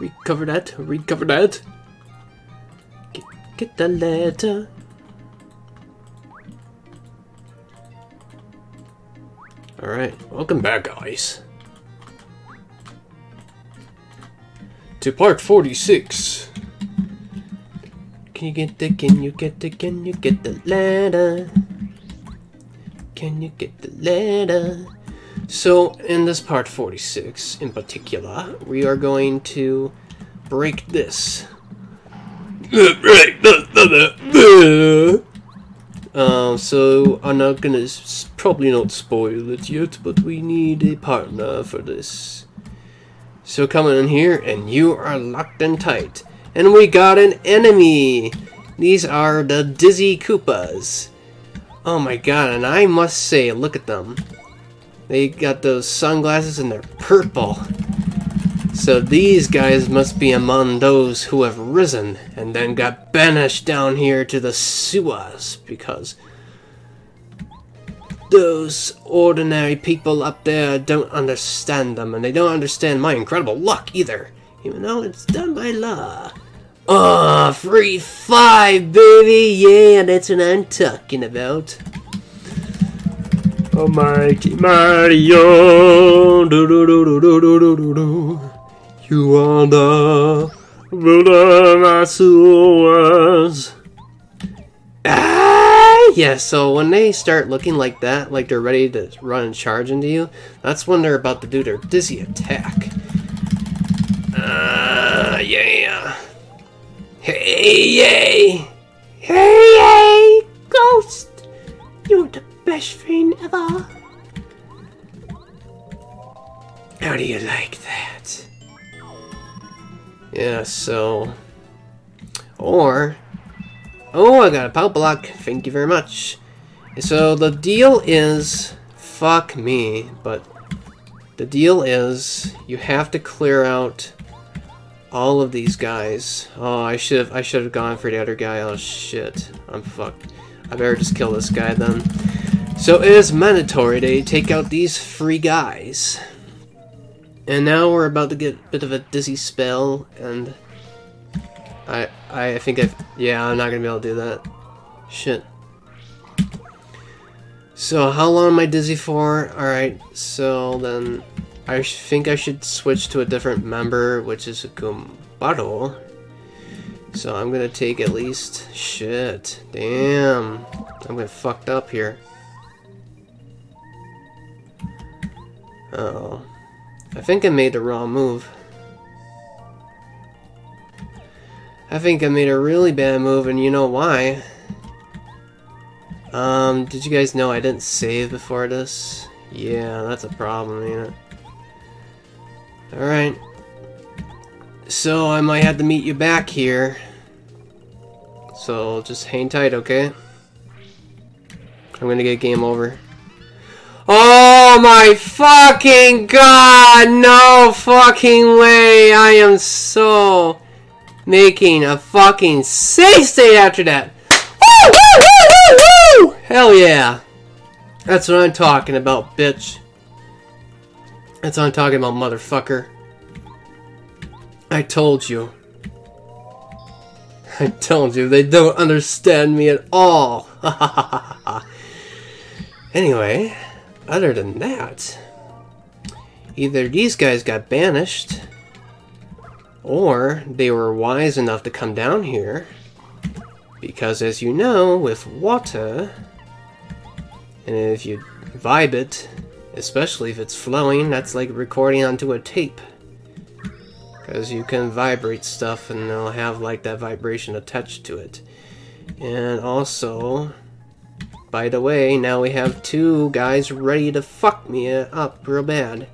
Recover that. Recover that. Get, get the letter. Alright, welcome back, guys. To part 46. Can you get the, can you get the, can you get the letter? Can you get the letter? So, in this part 46 in particular, we are going to break this. Um, so, I'm not gonna probably not spoil it yet, but we need a partner for this. So, come in here, and you are locked and tight. And we got an enemy! These are the Dizzy Koopas. Oh my god, and I must say, look at them. They got those sunglasses and they're purple. So these guys must be among those who have risen and then got banished down here to the sewers because those ordinary people up there don't understand them and they don't understand my incredible luck either, even though it's done by law. Ah, free five, baby! Yeah, that's what I'm talking about. Almighty Mario, do do do do do do do do. You are the ruler of my sewers. Ah, yeah. So when they start looking like that, like they're ready to run and charge into you, that's when they're about to do their dizzy attack. Ah, yeah. Hey, yay! Hey, yay! Ghost! You're the best friend ever. How do you like that? Yeah, so. Or. Oh, I got a power block. Thank you very much. So the deal is. Fuck me, but. The deal is. You have to clear out all of these guys. Oh, I should have I should have gone for the other guy. Oh shit. I'm fucked. I better just kill this guy then. So it is mandatory to take out these three guys. And now we're about to get a bit of a dizzy spell and I I think I've yeah, I'm not gonna be able to do that. Shit. So how long am I dizzy for? Alright, so then I think I should switch to a different member, which is Goombario. So I'm gonna take at least shit. Damn. I'm gonna fucked up here. Uh oh. I think I made the wrong move. I think I made a really bad move, and you know why. Um, did you guys know I didn't save before this? Yeah, that's a problem, ain't it? Alright. So I might have to meet you back here. So just hang tight, okay? I'm gonna get game over. Oh my fucking god! No fucking way! I am so making a fucking safe state after that! Woo! Woo! Woo! Hell yeah! That's what I'm talking about, bitch. That's what I'm talking about, motherfucker. I told you. I told you, they don't understand me at all. anyway, other than that, either these guys got banished, or they were wise enough to come down here, because as you know, with water, and if you vibe it, especially if it's flowing, that's like recording onto a tape. Because you can vibrate stuff and they'll have like that vibration attached to it. And also, by the way, now we have two guys ready to fuck me up real bad.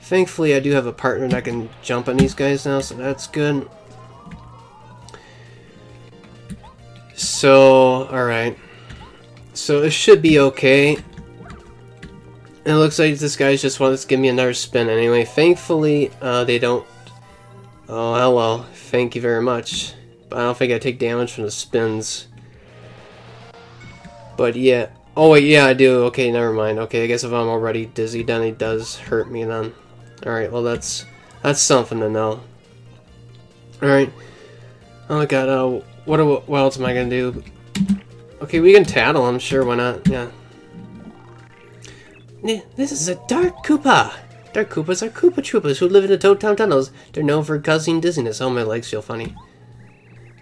Thankfully, I do have a partner that can jump on these guys now, so that's good. So, alright. So it should be okay. It looks like this guy's just wants to give me another spin anyway. Thankfully, uh, they don't... Oh, hello. Thank you very much. But I don't think I take damage from the spins. But yeah. Oh wait, yeah, I do. Okay, never mind. Okay, I guess if I'm already dizzy, then it does hurt me then. Alright, well that's... That's something to know. Alright. Oh my god, uh, what, what else am I gonna do? Okay, we can tattle I'm sure, why not? Yeah. This is a Dark Koopa! Dark Koopas are Koopa Troopas who live in the Toad Town tunnels. They're known for causing dizziness. Oh, my legs feel funny.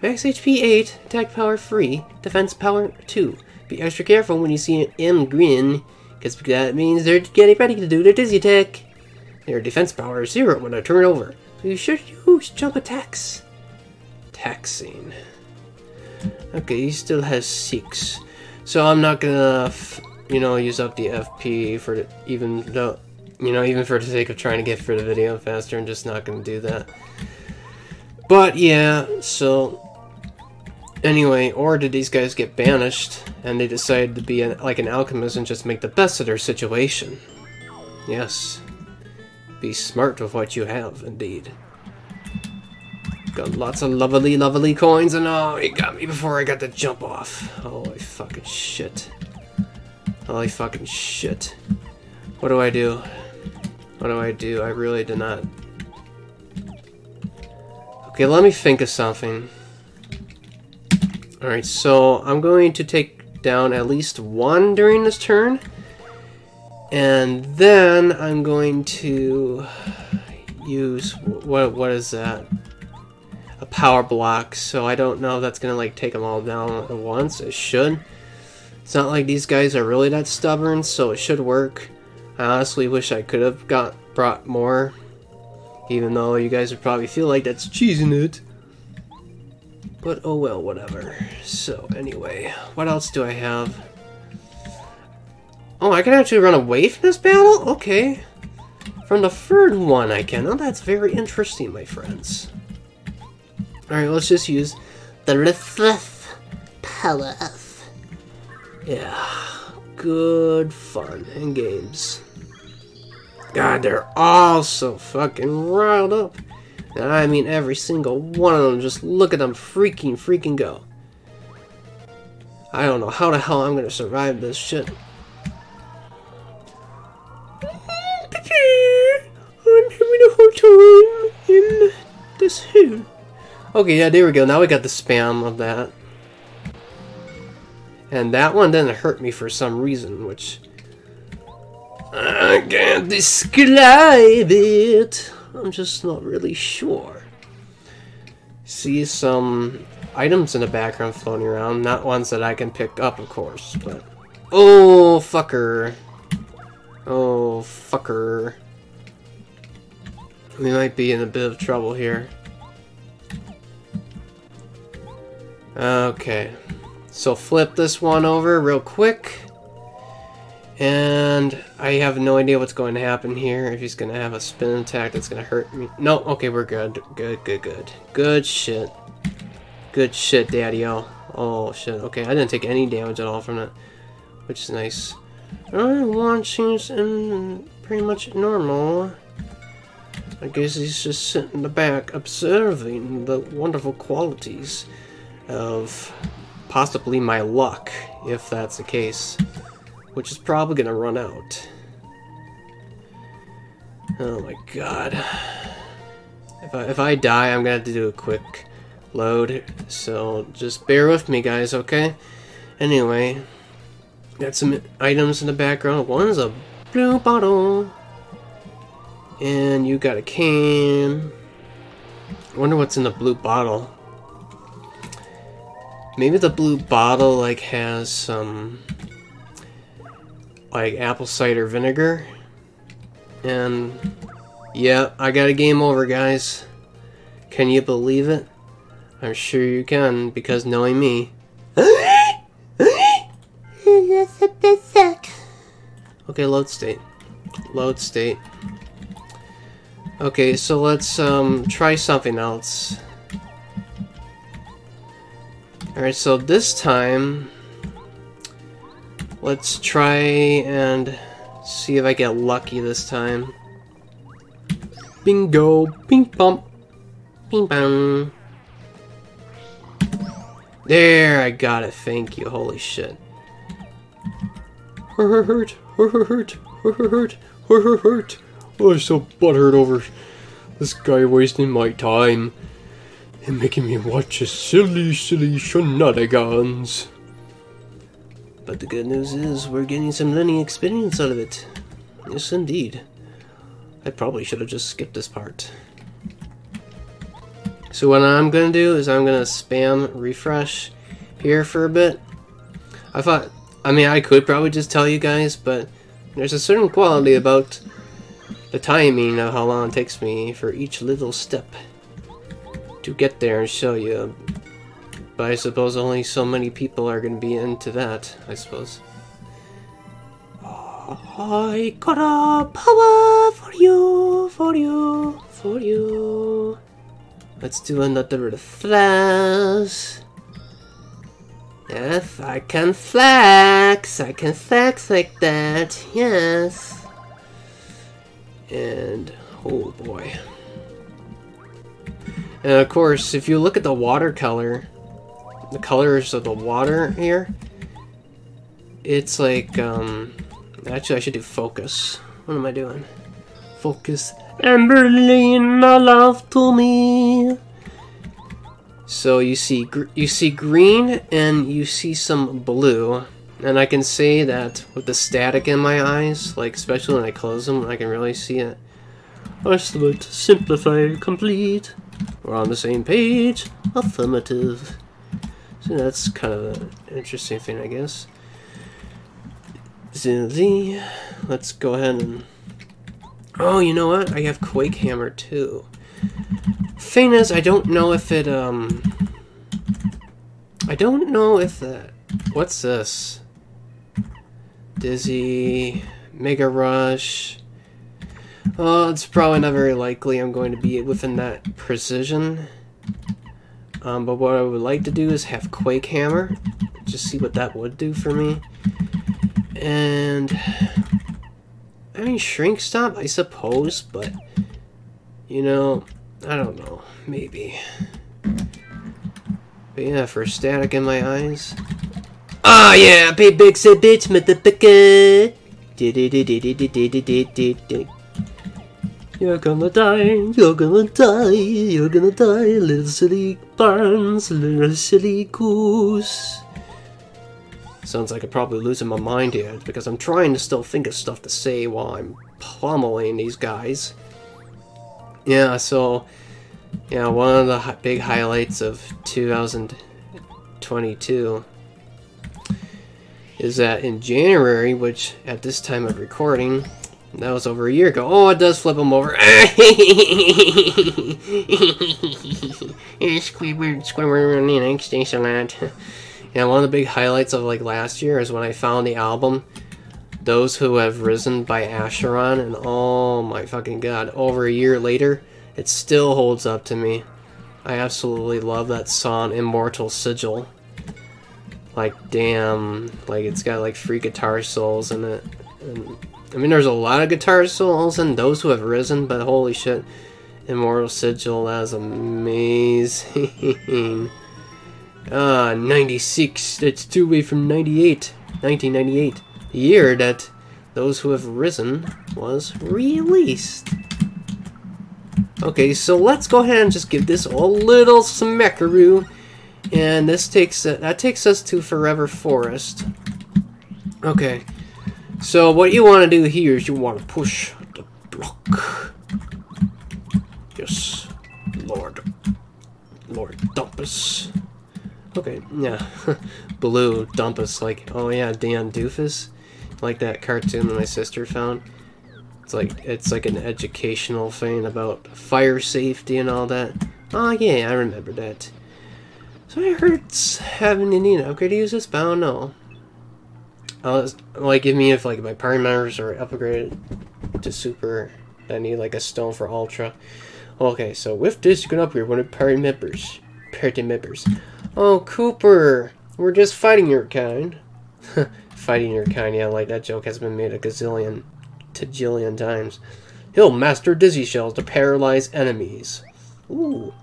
Max HP 8, attack power 3, defense power 2. Be extra careful when you see an M grin, because that means they're getting ready to do their dizzy attack. Their defense power is 0 when I turn over, so you should use jump attacks. Taxing. Okay, he still has 6. So I'm not gonna, you know, use up the FP for the, even though, you know, even for the sake of trying to get through the video faster, I'm just not gonna do that. But yeah, so Anyway, or did these guys get banished and they decided to be a, like an alchemist and just make the best of their situation? Yes. Be smart with what you have, indeed. Got lots of lovely, lovely coins, and oh, he got me before I got to jump off. Holy fucking shit. Holy fucking shit. What do I do? What do I do? I really do not. Okay, let me think of something. Alright, so I'm going to take down at least one during this turn. And then I'm going to use, what what is that? A power block, so I don't know if that's going to like take them all down at once. It should. It's not like these guys are really that stubborn, so it should work. I honestly wish I could have got brought more, even though you guys would probably feel like that's cheesing it. But oh well, whatever. So anyway, what else do I have? Oh, I can actually run away from this battle? Okay. From the third one I can. Oh, that's very interesting, my friends. Alright, let's just use the Rithith Palace. Yeah, good fun and games. God, they're all so fucking riled up. I mean every single one of them. Just look at them freaking, freaking go. I don't know how the hell I'm gonna survive this shit. I'm having a hard time in this hill. Okay, yeah, there we go. Now we got the spam of that. And that one didn't hurt me for some reason, which... I can't describe it. I'm just not really sure. See some items in the background floating around. Not ones that I can pick up, of course, but... Oh, fucker. Oh, fucker. We might be in a bit of trouble here. Okay. So flip this one over real quick. And I have no idea what's going to happen here. If he's going to have a spin attack that's going to hurt me. No, okay, we're good. Good, good, good. Good shit. Good shit, daddy-o. Oh, oh, shit. Okay, I didn't take any damage at all from that. Which is nice. Alright, one seems in pretty much normal. I guess he's just sitting in the back observing the wonderful qualities of possibly my luck, if that's the case which is probably going to run out. Oh my god. If I, if I die, I'm going to have to do a quick load, so just bear with me, guys, okay? Anyway, got some items in the background. One's a blue bottle, and you got a can. I wonder what's in the blue bottle. Maybe the blue bottle, like, has some like apple cider vinegar. And yeah, I got a game over, guys. Can you believe it? I'm sure you can, because knowing me. okay, load state. Load state. Okay, so let's um, try something else. Alright, so this time Let's try and see if I get lucky this time. Bingo! Ping pong! Ping pong! There, I got it. Thank you. Holy shit. Hurt, hurt, hurt, hurt, hurt, hurt, hurt, hurt. Oh, I'm so butthurt over this guy wasting my time. You're making me watch a silly, silly shenanigans. But the good news is we're getting some learning experience out of it. Yes, indeed. I probably should have just skipped this part. So what I'm going to do is I'm going to spam refresh here for a bit. I thought, I mean, I could probably just tell you guys, but there's a certain quality about the timing of how long it takes me for each little step to get there and show you. But I suppose only so many people are going to be into that, I suppose. I got a power for you, for you, for you. Let's do another flash. Yes, I can flex. I can flex like that. Yes. And, oh boy. And of course, if you look at the watercolor, the colors of the water here, it's like, um, actually I should do focus. What am I doing? Focus. Amberlina, love to me. So you see, you see green and you see some blue. And I can say that with the static in my eyes, like especially when I close them, I can really see it. Isolate, simplify, complete. We're on the same page. Affirmative. So that's kind of an interesting thing, I guess. Z. Let's go ahead and... Oh, you know what? I have Quake Hammer too. Thing is, I don't know if it, um... I don't know if that... What's this? Dizzy... Mega Rush... Oh, it's probably not very likely I'm going to be within that precision. Um, but what I would like to do is have Quake Hammer. Just see what that would do for me. And... I mean, Shrink Stomp, I suppose, but... You know, I don't know. Maybe. But yeah, for static in my eyes... Ah, oh, yeah! Big, big, bitch, motherfucker! You're gonna die, you're gonna die, you're gonna die, little silly barns, little silly goose. Sounds like I'm probably losing my mind here, because I'm trying to still think of stuff to say while I'm pummeling these guys. Yeah, so, yeah, one of the big highlights of 2022 is that in January, which at this time of recording that was over a year ago. Oh, it does flip him over. Squidward, Squidward, next station lad. Yeah, one of the big highlights of like last year is when I found the album Those Who Have Risen by Acheron, and oh my fucking god, over a year later, it still holds up to me. I absolutely love that song, Immortal Sigil. Like, damn, like it's got like free guitar solos in it. And I mean, there's a lot of guitar solos and those who have risen, but holy shit, Immortal Sigil, that's amazing. Ah, uh, 96, that's two away from 98, 1998, the year that Those Who Have Risen was released. Okay, so let's go ahead and just give this a little smackaroo. And this takes, uh, that takes us to Forever Forest. Okay. So what you want to do here is you want to push the block. Yes, Lord. Lord Dumpus. Okay, yeah. Blue Dumpus, like, oh yeah, Dan Doofus. Like that cartoon that my sister found. It's like, it's like an educational thing about fire safety and all that. Oh yeah, I remember that. So I heard having an need upgrade to use this, but I like, give me if like my party members are upgraded to super, I need like a stone for ultra. Okay, so with this, you can upgrade one of party members. Party members. Oh, Kooper, we're just fighting your kind. fighting your kind, yeah, like that joke has been made a gazillion, tajillion times. He'll master dizzy shells to paralyze enemies. Ooh,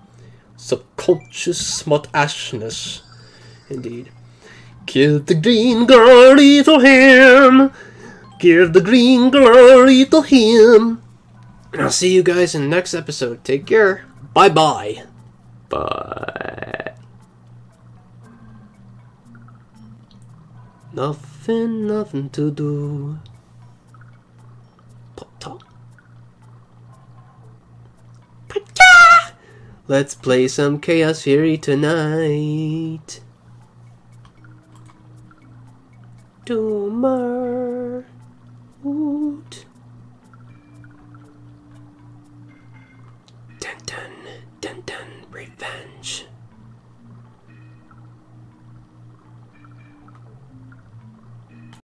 subconscious smut ashness, indeed. Give the green girl little him. Give the green girl little him. And I'll see you guys in the next episode. Take care. Bye bye. Bye. nothing, nothing to do. Pop top. Let's play some Chaos Fury tonight. Doomer.